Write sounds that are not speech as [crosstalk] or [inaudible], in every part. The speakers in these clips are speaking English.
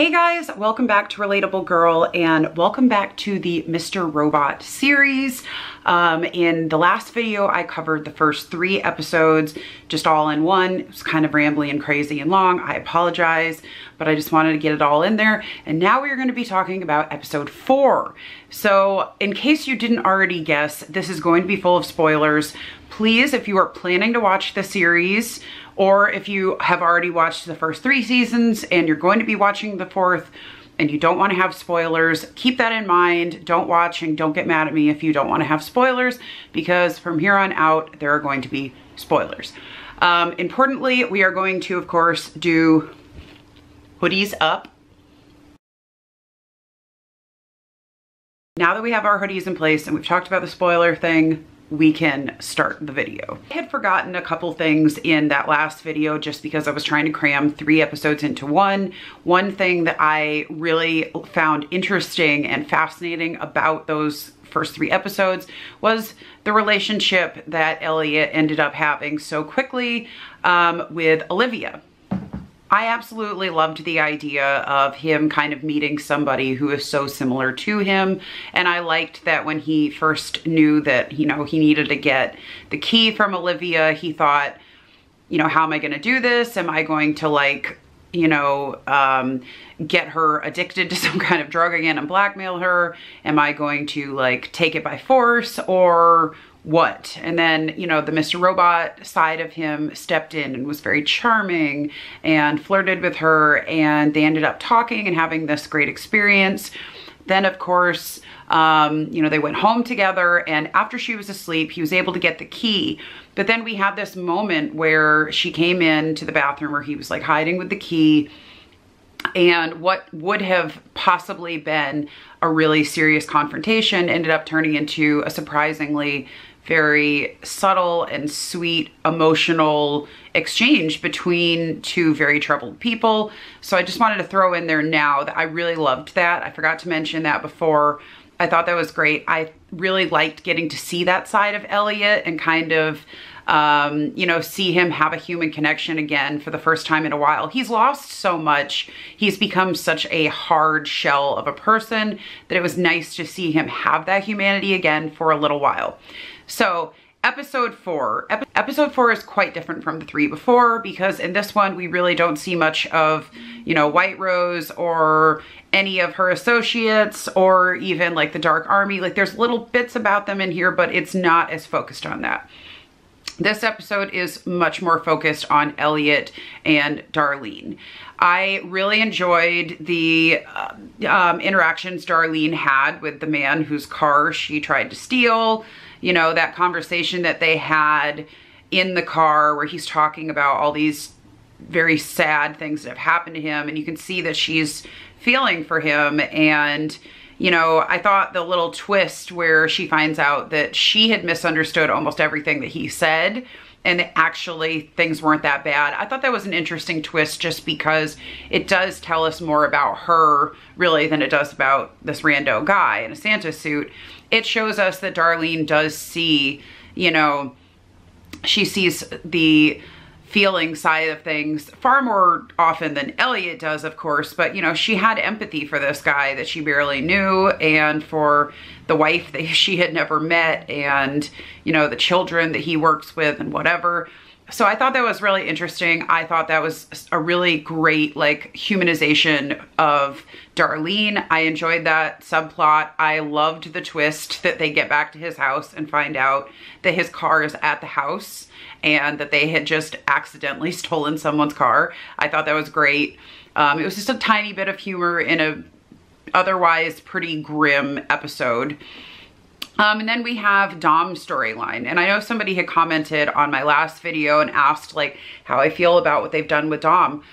Hey guys, welcome back to Relatable Girl and welcome back to the Mr. Robot series. Um, in the last video, I covered the first three episodes just all in one. It was kind of rambly and crazy and long. I apologize, but I just wanted to get it all in there. And now we're gonna be talking about episode four. So in case you didn't already guess, this is going to be full of spoilers. Please, if you are planning to watch the series, or if you have already watched the first three seasons and you're going to be watching the fourth and you don't want to have spoilers, keep that in mind. Don't watch and don't get mad at me if you don't want to have spoilers because from here on out, there are going to be spoilers. Um, importantly, we are going to, of course, do hoodies up. Now that we have our hoodies in place and we've talked about the spoiler thing, we can start the video. I had forgotten a couple things in that last video just because I was trying to cram three episodes into one. One thing that I really found interesting and fascinating about those first three episodes was the relationship that Elliot ended up having so quickly um, with Olivia. I absolutely loved the idea of him kind of meeting somebody who is so similar to him. And I liked that when he first knew that, you know, he needed to get the key from Olivia, he thought, you know, how am I going to do this? Am I going to like, you know, um, get her addicted to [laughs] some kind of drug again and blackmail her? Am I going to like take it by force or what? And then, you know, the Mr. Robot side of him stepped in and was very charming and flirted with her and they ended up talking and having this great experience. Then, of course, um, you know, they went home together and after she was asleep, he was able to get the key. But then we had this moment where she came in to the bathroom where he was like hiding with the key and what would have possibly been a really serious confrontation ended up turning into a surprisingly very subtle and sweet emotional exchange between two very troubled people. So I just wanted to throw in there now that I really loved that. I forgot to mention that before. I thought that was great. I really liked getting to see that side of Elliot and kind of um, you know, see him have a human connection again for the first time in a while. He's lost so much. He's become such a hard shell of a person that it was nice to see him have that humanity again for a little while. So episode four. Ep episode four is quite different from the three before because in this one we really don't see much of, you know, White Rose or any of her associates or even like the Dark Army. Like there's little bits about them in here, but it's not as focused on that. This episode is much more focused on Elliot and Darlene. I really enjoyed the um, interactions Darlene had with the man whose car she tried to steal you know, that conversation that they had in the car where he's talking about all these very sad things that have happened to him and you can see that she's feeling for him. And you know, I thought the little twist where she finds out that she had misunderstood almost everything that he said and actually things weren't that bad. I thought that was an interesting twist just because it does tell us more about her really than it does about this rando guy in a Santa suit. It shows us that Darlene does see, you know, she sees the feeling side of things far more often than Elliot does, of course, but you know, she had empathy for this guy that she barely knew and for the wife [laughs] that she had never met and, you know, the children that he works with and whatever. So I thought that was really interesting. I thought that was a really great like humanization of Darlene. I enjoyed that subplot. I loved the twist that they get back to his house and find out that his car is at the house and that they had just accidentally [laughs] stolen someone's car. I thought that was great. Um, it was just a tiny bit of humor in a otherwise pretty grim episode. Um, and then we have Dom's storyline. And I know somebody had commented on my last video and asked like how I feel about what they've done with Dom.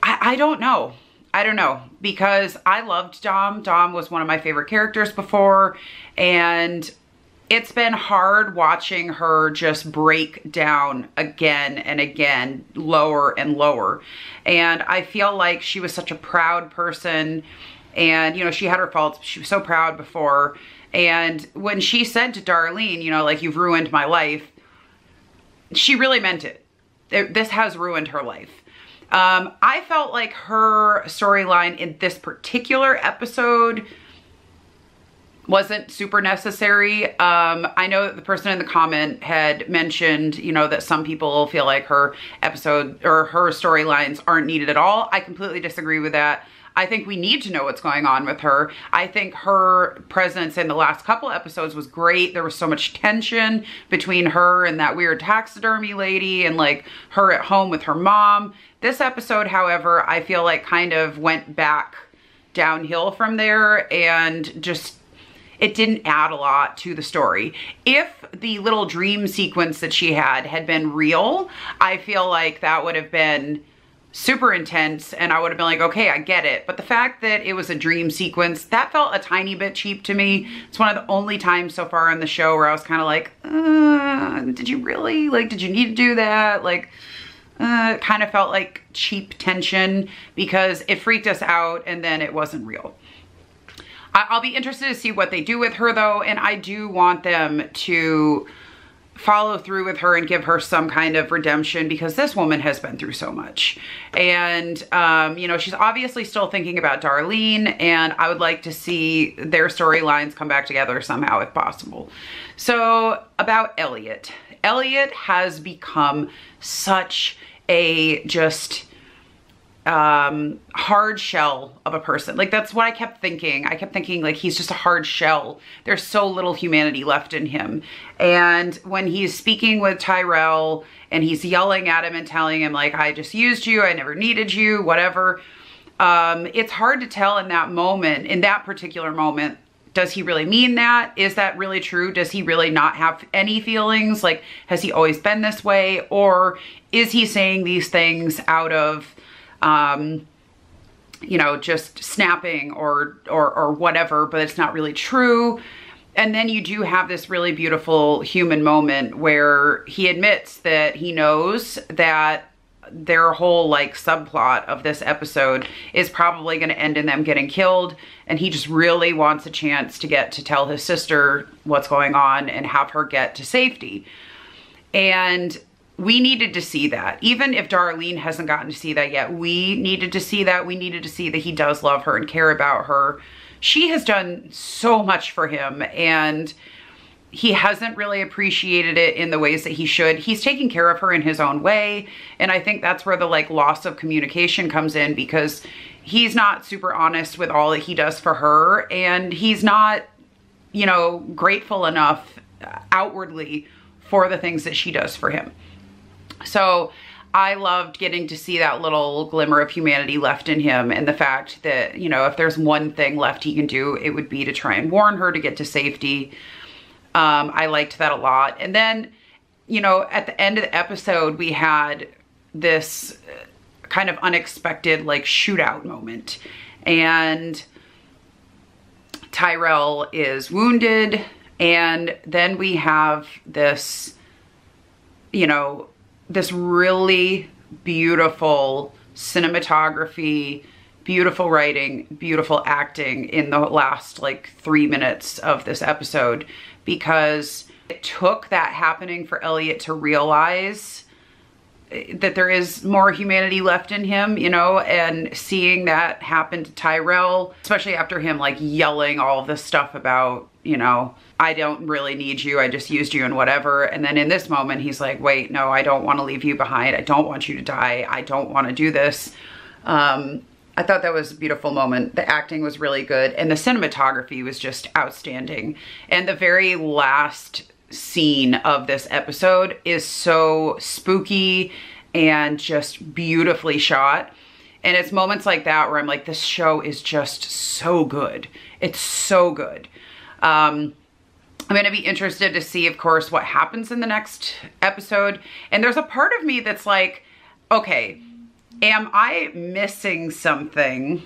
I, I don't know. I don't know because I loved Dom. Dom was one of my favorite characters before and it's been hard watching her just break down again and again, lower and lower. And I feel like she was such a proud person and, you know, she had her faults. She was so proud before. And when she said to Darlene, you know, like, you've ruined my life, she really meant it. this has ruined her life. Um, I felt like her storyline in this particular episode wasn't super necessary. Um, I know that the person in the comment had mentioned, you know, that some people feel like her episode or her storylines aren't needed at all. I completely disagree with that. I think we need to know what's going on with her. I think her presence in the last couple episodes was great. There was so much tension between her and that weird taxidermy lady and like her at home with her mom. This episode, however, I feel like kind of went back downhill from there and just it didn't add a lot to the story. If the little dream sequence that she had had been real, I feel like that would have been super intense and I would have been like, okay, I get it. But the fact that it was a dream sequence, that felt a tiny bit cheap to me. It's one of the only times so far in the show where I was kind of like, uh, did you really? Like, did you need to do that? Like, uh, kind of felt like cheap tension because it freaked us out and then it wasn't real. I'll be interested to see what they do with her though, and I do want them to follow through with her and give her some kind of redemption because this woman has been through so much. And, um, you know, she's obviously still thinking about Darlene and I would like to see their storylines come back together somehow if possible. So about Elliot. Elliot has become such a just um, hard shell of a person. Like that's what I kept thinking. I kept thinking like he's just a hard shell. There's so little humanity left in him. And when he's speaking with Tyrell and he's yelling at him and telling him like, I just used you, I never needed you, whatever. Um, it's hard to tell in that moment, in that particular moment, does he really mean that? Is that really true? Does he really not have any feelings? Like, has he always been this way? Or is he saying these things out of um, you know, just snapping or, or, or whatever, but it's not really true. And then you do have this really beautiful human moment where he admits that he knows that their whole like subplot of this episode is probably going to end in them getting killed and he just really wants a chance to get to tell his sister what's going on and have her get to safety. And we needed to see that. Even if Darlene hasn't gotten to see that yet, we needed to see that. We needed to see that he does love her and care about her. She has done so much for him and he hasn't really appreciated it in the ways that he should. He's taking care of her in his own way. And I think that's where the like loss of communication comes in because he's not super honest with all that he does for her. And he's not, you know, grateful enough outwardly for the things that she does for him. So I loved getting to see that little glimmer of humanity left in him and the fact that, you know, if there's one thing left he can do, it would be to try and warn her to get to safety. Um, I liked that a lot. And then, you know, at the end of the episode, we had this kind of unexpected like shootout moment. And Tyrell is wounded. And then we have this, you know, this really beautiful cinematography, beautiful writing, beautiful acting in the last like three minutes of this episode because it took that happening for Elliot to realize that there is more humanity left in him, you know, and seeing that happen to Tyrell, especially after him like yelling all this stuff about, you know, I don't really need you. I just used you and whatever. And then in this moment, he's like, wait, no, I don't want to leave you behind. I don't want you to die. I don't want to do this. Um, I thought that was a beautiful moment. The acting was really good and the cinematography was just outstanding. And the very last scene of this episode is so spooky and just beautifully shot. And it's moments like that where I'm like, this show is just so good. It's so good. Um, I'm going to be interested to see, of course, what happens in the next episode. And there's a part of me that's like, okay, am I missing something?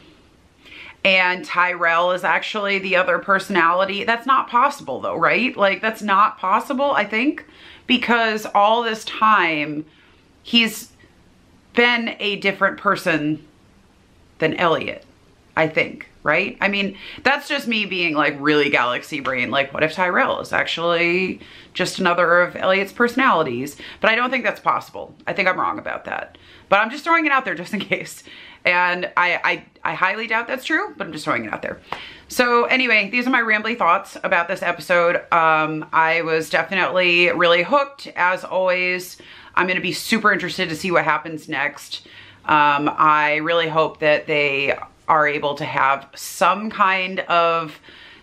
And Tyrell is actually the other personality. That's not possible though, right? Like that's not possible, I think, because all this time he's been a different person than Elliot, I think. right? I mean, that's just me being like really galaxy brain. Like, what if Tyrell is actually just another of Elliot's personalities? But I don't think that's possible. I think I'm wrong about that. But I'm just throwing it out there just in [laughs] case. And I, I, I highly doubt that's true, but I'm just throwing it out there. So anyway, these are my rambly thoughts about this episode. Um, I was definitely really hooked as always. I'm gonna be super interested to see what happens next. Um, I really hope that they are able to have some kind of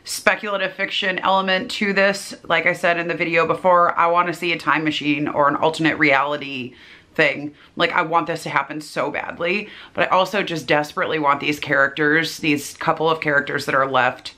speculative fiction element to this. Like I said in the video before, I wanna see a time machine or an alternate reality thing. Like I want this to happen so badly, but I also just desperately want these characters, these couple of characters that are left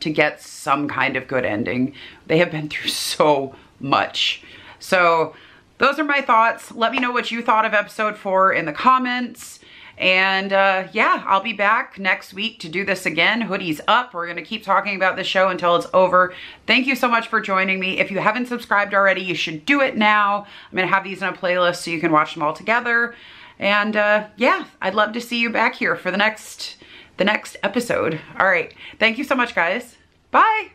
to get some kind of good ending. They have been through [laughs] so much. So those are my thoughts. Let me know what you thought of episode four in the comments. And uh, yeah, I'll be back next week to do this again. Hoodies up. We're going to keep talking about the show until it's over. Thank you so much for joining me. If you haven't subscribed already, you should do it now. I'm going to have these in a playlist so you can watch them all together. And uh, yeah, I'd love to see you back here for the next the next episode. All right. Thank you so much, guys. Bye.